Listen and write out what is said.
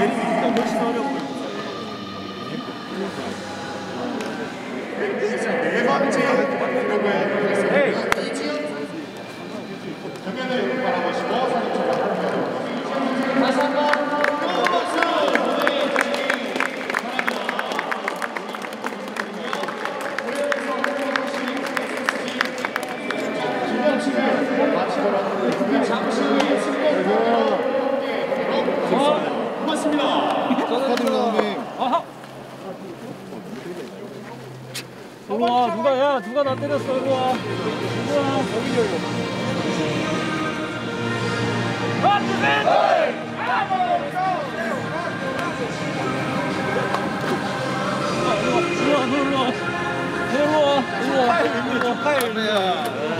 내리기보다 훨씬 어려워 보여요. 네 번째. 이지영 선수. 정면을 바라보시고 사진 다시 한번 큰 박수 일로 와, 누가, 야, 누가 나 때렸어, 일로 와. 일로 와. 아, 주민! 일로 와, 일로 와, 일로 와. 일로 와, 일로 와. 일로 와.